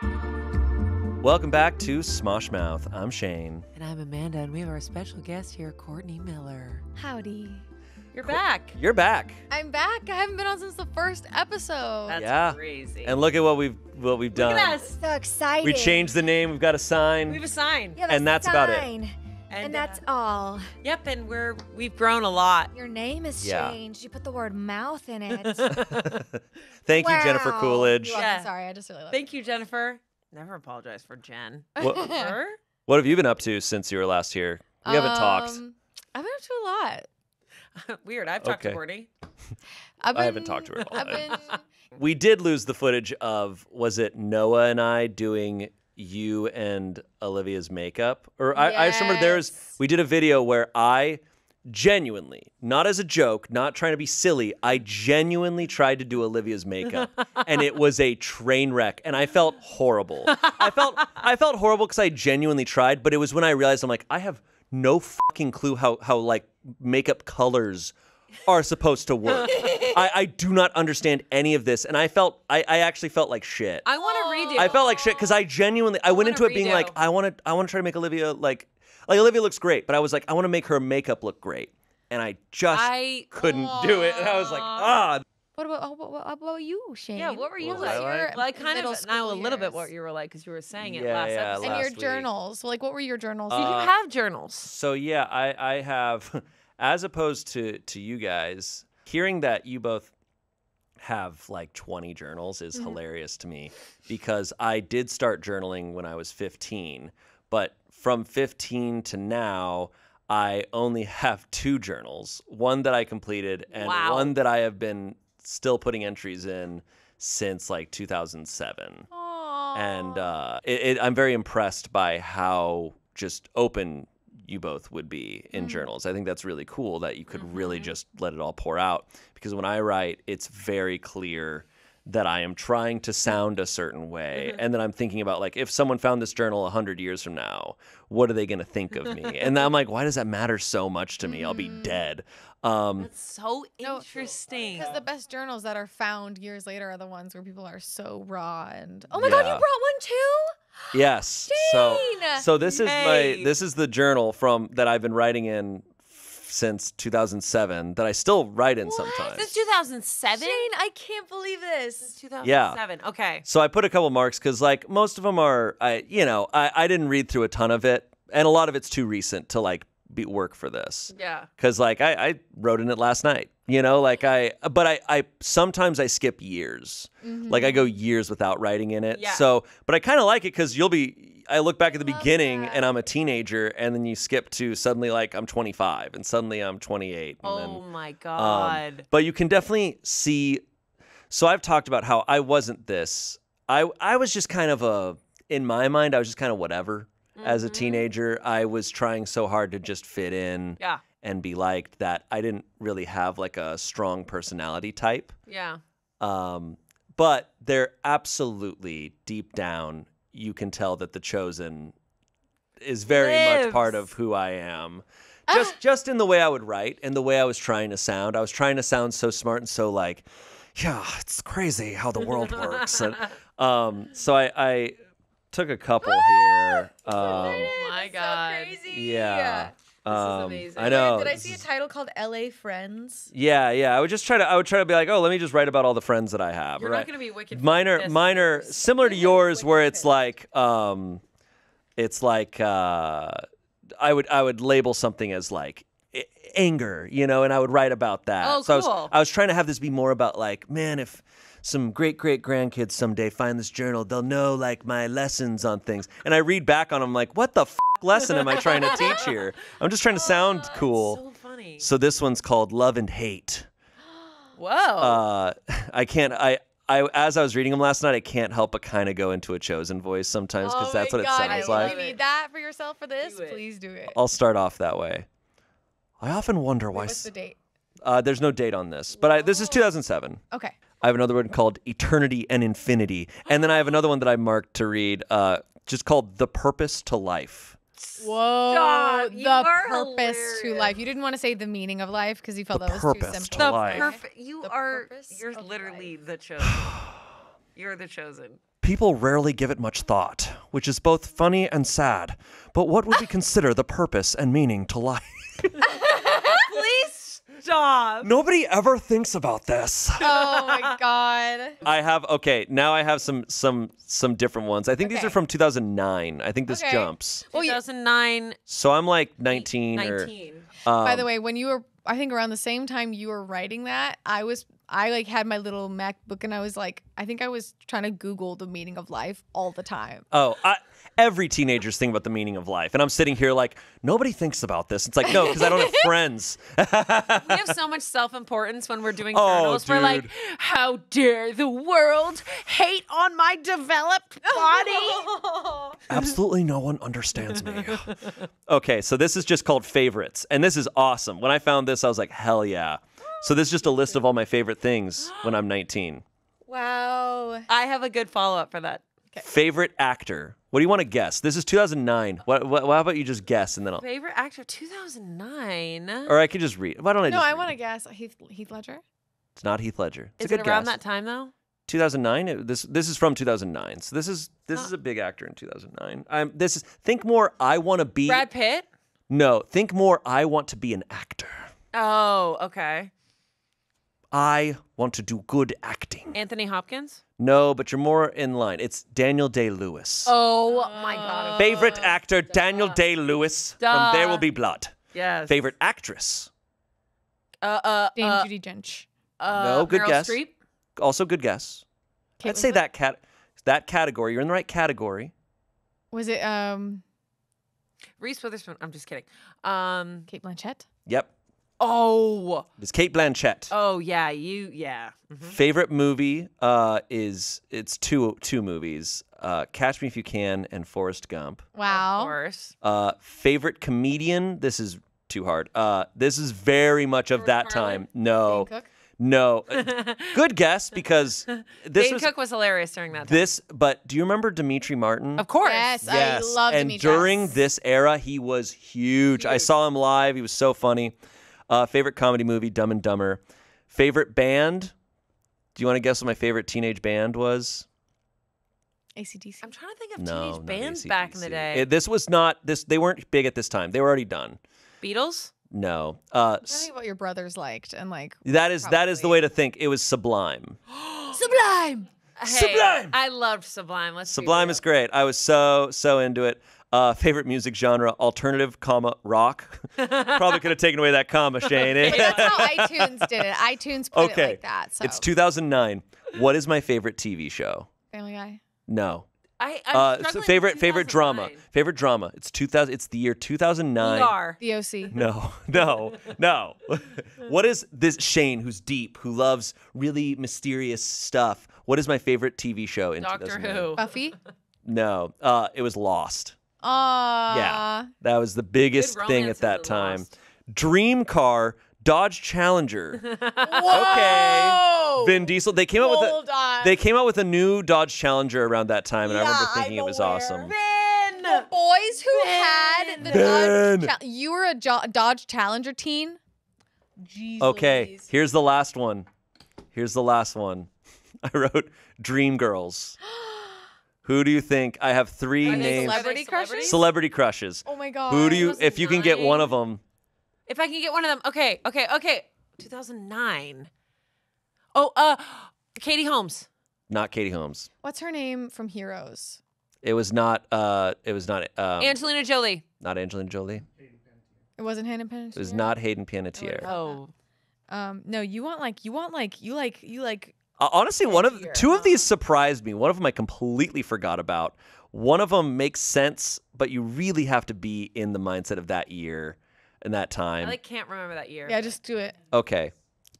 Welcome back to Smosh Mouth. I'm Shayne. And I'm Amanda, and we have our special guest here, Courtney Miller. Howdy. You're back. You're back. I'm back. I haven't been on since the first episode. That's Yeah. crazy. And look at what we've what we've Look done. at us. So excited. We changed the name. We've got a sign. We have a sign. You have and a that's about it. Sign. And, uh, that's all. Yep, and we're we've grown a lot. Your name has Yeah. changed. You put the word mouth in it. Thank you, Jennifer Coolidge. You're. Yeah. Sorry, I just really love Thank you, Jennifer. Never apologize for Jen. What, Her? what have you been up to since you were last here? We haven't talked. Um, I've been up to a lot. Weird. I've talked Okay. to Courtney. I've been, I haven't talked to her at all. I've been. We did lose the footage of was it Noah and I doing you and Olivia's makeup? Or I, I just remember there's we did a video where I genuinely, not as a joke, not trying to be silly, I genuinely tried to do Olivia's makeup and it was a train wreck and I felt horrible. I felt I felt horrible because I genuinely tried, but it was when I realized I'm like, I have no fucking clue how how like makeup colors are supposed to work. I, I do not understand any of this, and I felt I, I actually felt like shit. I want to redo. I felt like shit because I genuinely I went into it being redo. like I want to I want to try to make Olivia like like Olivia looks great, but I was like I want to make her makeup look great, and I just I couldn't do it, and I was like ah. What about, oh, what, what about you, Shayne? Yeah, what were you What was like? I like? Well, I kind middle of know a school little bit what you were like because you were saying it Yeah, last yeah, episode. And last your week. journals. Like, what were your journals? Do you Uh, have journals? So yeah, I I have as opposed to to you guys hearing that you both have like 20 journals is hilarious to me because I did start journaling when I was 15, but from 15 to now I only have two journals, one that I completed and Wow. one that I have been still putting entries in since like 2007 and uh, it, it, I'm very impressed by how just open you both would be in mm. journals. I think that's really cool that you could really mm-hmm. just let it all pour out because when I write, it's very clear that I am trying to sound a certain way, and then I'm thinking about like if someone found this journal a hundred years from now, what are they going to think of me? and I'm like, why does that matter so much to me? I'll be dead. Um, That's so interesting. Because the best journals that are found years later are the ones where people are so raw and. Oh my god, you brought one too? Yes. So so this is my this is the journal from that I've been writing in f- since 2007 that I still write in sometimes. Since 2007? Shayne, I can't believe this. 2007. Yeah. Okay. So I put a couple marks because like most of them are I you know I I didn't read through a ton of it and a lot of it's too recent to like be work for this. Yeah. Cause like I, I wrote in it last night, you know, like I, but I, I sometimes I skip years, like I go years without writing in it. Yeah. So, but I kind of like it because you'll be, I look back at the Love beginning that. and I'm a teenager, and then you skip to suddenly like I'm 25, and suddenly I'm 28. And Oh then, my um, God. but you can definitely see. So I've talked about how I wasn't this. I I was just kind of a in my mind I was just kind of whatever. As a Mhm. teenager, I was trying so hard to just fit in Yeah. And be liked that I didn't really have like a strong personality type. Yeah. Um, but they're absolutely deep down, you can tell that the chosen is very much part of who I am. Just just in the way I would write and the way I was trying to sound. I was trying to sound so smart and so like, yeah, it's crazy how the world works. And, um, so I, I took a couple here. Um, Oh my God. yeah. Um, amazing. I know. Did I see a title called LA Friends? yeah, yeah. I would just try to. I would try to be like, oh, let me just write about all the friends that I have. You're right? not going to be wicked. Minor, pissed. similar to yours, where it's like, um, it's like, uh, I would I would label something as like anger, you know, and I would write about that. Oh, so I was. I was trying to have this be more about like, man, if some great great grandkids someday find this journal, they'll know like my lessons on things. And I read back on them like, what the f- lesson am I trying to teach here? I'm just trying to sound Oh, cool. So funny. So this one's called Love and Hate. Whoa. Uh, I can't. I. I, as I was reading them last night, I can't help but kind of go into a chosen voice sometimes because oh that's my what it God, sounds if like. You need that for yourself for this? Do. Please do it. I'll start off that way. I often wonder why. What's s- the date? Uh, there's no date on this, but I, this is 2007. Okay. I have another one called Eternity and Infinity, and then I have another one that I marked to read, uh, just called The Purpose to Life. Whoa. Stop. The are purpose to life. You didn't want to say the meaning of life because you felt The that was too purpose simple. to the life. perfect. You The are. purpose You're literally life. the chosen. You're the chosen. People rarely give it much thought, which is both funny and sad. But what would we consider the purpose and meaning to life? Please stop. Nobody ever thinks about this. Oh my god. I have okay, now I have some some some different ones. I think these are from 2009. I think this Okay. jumps. Well, you- 2009, So I'm like 19, 19. or um, By the way, when you were, I think around the same time you were writing that, I was, I like had my little MacBook and I was like, I think I was trying to Google the meaning of life all the time. Oh, I, every teenager's thing about the meaning of life, and I'm sitting here like nobody thinks about this. It's like no, because I don't have friends. we have so much self-importance when we're doing Oh, journals. We're like, how dare the world hate on my developed body? Absolutely no one understands me. okay, so this is just called favorites, and this is awesome. When I found this, I was like, hell yeah. So this is just a list of all my favorite things when I'm 19. Wow. I have a good follow-up for that. Favorite actor. What do you want to guess? This is 2009. What, what, how about you just guess and then I'll. Favorite actor 2009. Or I could just read. Why don't I No, just I read want to it? guess Heath Heath Ledger. It's not Heath Ledger. It's Is a good it around guess. that time though? 2009. It- this this is from 2009. So this is this is a big actor in 2009. I'm this is think more. I want to be. Brad Pitt? No, think more. I want to be an actor. Oh, okay. I want to do good acting. Anthony Hopkins? No, but you're more in line. It's Daniel Day Lewis. Oh my god. Favorite actor Daniel Day Lewis from There Will Be Blood. Yes. Favorite actress. uh uh, Dame uh, Judi Dench. uh No, good Meryl guess. Streep? Also good guess. Kate I'd say that cat that category. You're in the right category. Was it um Reese Witherspoon. I'm just kidding. Um Cate Blanchett? Yep. Oh. It's Cate Blanchett. Oh yeah, you yeah. Mhm. Favorite movie uh, is it's two two movies. Uh, Catch Me If You Can and Forrest Gump. Of Wow. course. Uh, favorite comedian. This is too hard. Uh, this is very much of George that Carlin? time. No, no. Uh, Good guess because this Dane was Cook was hilarious during that time. this. But do you remember Demetri Martin? of course. Yes, Yes, I love and Demetri. during this era, he was huge. I saw him live. He was so funny. Uh, favorite comedy movie, Dumb and Dumber. Favorite band. Do you want to guess what my favorite teenage band was? ACDC. I'm trying to think of No, teenage not bands back in the day. It- this was not this. They weren't big at this time. They were already done. Beatles? No. Uh, I'm trying to think what your brothers liked and like that is that is the way to think. It was Sublime. Sublime. Hey, Sublime! I loved Sublime. Let's Sublime is great. I was so so into it. Uh, favorite music genre: alternative, comma rock. Probably could have taken away that comma, Shayne. eh? But that's how iTunes did it. iTunes put okay. it like that. So It's 2009. What is my favorite TV show? Family Guy. No. I, I'm Uh, struggling so with favorite favorite drama. Favorite drama. It's 2000. It's the year 2009. Boogar. The OC. No, no, no. what is this Shayne, who's deep, who loves really mysterious stuff? What is my favorite TV show in Doctor 2009? Who. Buffy. No, uh, it was Lost. Aw. Yeah, that was the biggest Good thing at romances that in time. Lost. Dream car, Dodge Challenger. Whoa. okay, Vin Diesel. They came out with a. On. They came out with a new Dodge Challenger around that time, and I remember Yeah, thinking it I'm was aware. awesome. Vin! The boys who had the Ben. Dodge. Cha- you were a jo- Dodge Challenger teen. Jeez Okay, Louise. here's the last one. Here's the last one. I wrote Dream Girls. Who do you think? I have three Are names. celebrity crushes? Celebrity crushes. Oh my god. Who do you? If you can get one of them, If I can get one of them. Okay, okay, okay. 2009. Oh, uh, Katie Holmes. not Katie Holmes. What's her name from Heroes? It was not. Uh, it was not. Um, Angelina Jolie. not Angelina Jolie. It wasn't Hannah Panettiere. It was not Hayden Panettiere. Oh. Um, no, you want like you want like you like you like. Uh, honestly, one of Panettiere, two of these surprised me. One of them I completely forgot about. One of them makes sense, but you really have to be in the mindset of that year and that I time. like can't remember that year. Yeah, just do it. okay,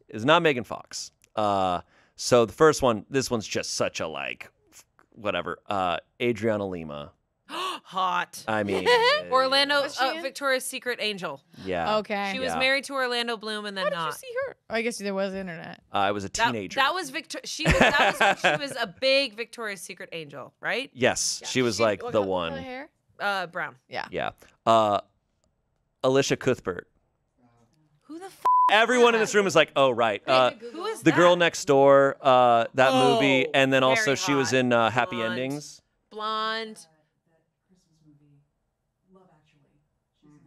it's not Megan Fox. Uh, so the first one, this one's just such a like, f- whatever. Uh, Adriana Lima. Hot. I mean, Orlando, Was she uh, in? Victoria's Secret Angel. Yeah. Okay. She was Yeah. married to Orlando Bloom and then How did you not. see her? Oh, I guess there was internet. Uh, I was a That, teenager. that was Victor. She was. That was when she was a big Victoria's Secret angel, right? yes, she was She- like what the color- color one. hair? Uh, Brown. Yeah. Yeah. Uh, Elisha Cuthbert. Who the f- Everyone in this room is like, oh right, uh, Who is the that? girl next door, uh, that movie, Oh, and then also very she was hot. in uh, Happy Blonde. Endings. Blonde.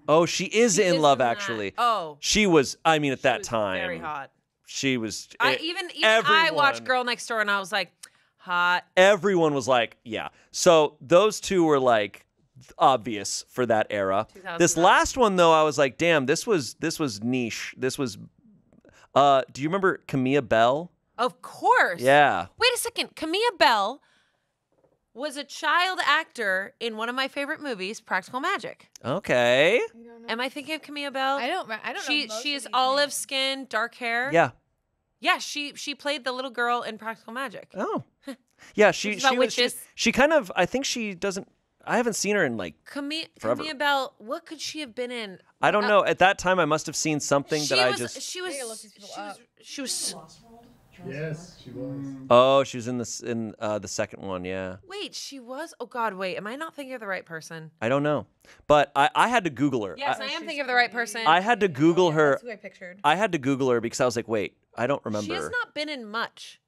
Oh, she is She in is Love that. Actually. Oh. She was. I mean, at she that was time, Very hot. she was. I it- even even I watched everyone- Girl Next Door and I was like, hot. everyone was like, yeah. So those two were like obvious for that era. This 2009. last one though, I was like, damn, this was this was niche. This was. Uh, do you remember Camilla Belle? Of course. Yeah. Wait a second. Camilla Belle was a child actor in one of my favorite movies, Practical Magic. Okay. Am I thinking of Camilla Belle? I don't. I don't she know. most she of is olive names. skin, dark hair. Yeah. Yeah, she she played the little girl in Practical Magic. Oh. Yeah. She she, was, she she kind of. I think she doesn't. I haven't seen her in like. Camille, Forever. Camilla Belle, what could she have been in? I don't Uh, know. At that time, I must have seen something that was, I just. She was. I gotta look these people She was. She was. Yes, she was. Oh, she was in this in uh, the second one. Yeah. Wait, she was. Oh God, wait. Am I not thinking of the right person? I don't know, but I, I had to Google her. Yes, I, I, am thinking of the right person. I had to Google her. That's who I pictured. I had to Google her because I was like, wait, I don't remember. She has not been in much.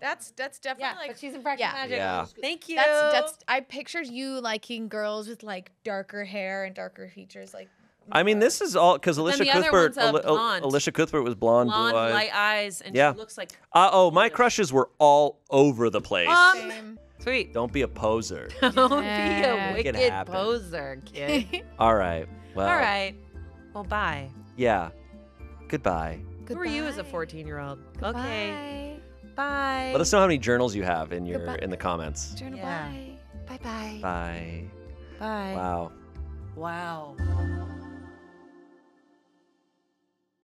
That's that's definitely like. but she's in Practical yeah. Magic. Yeah. Thank you. That's that's. I pictured you liking girls with like darker hair and darker features, like. I mean, this is all because Elisha Cuthbert. Ali- Al- Elisha Cuthbert was blonde, blonde, blue eyes. light eyes, and Yeah. she looks like. Uh, oh, my crushes were all over the place. Um, Same. Sweet. Don't be a poser. Don't be a wicked poser, kid. all right. Well. All right. Well, bye. Yeah. Goodbye. Who are you as a 14 year old? Okay. Bye. Bye. Let us know how many journals you have in your Goodbye. in the comments. Journal Yeah. bye. Bye bye. Bye. Bye. Wow. Wow.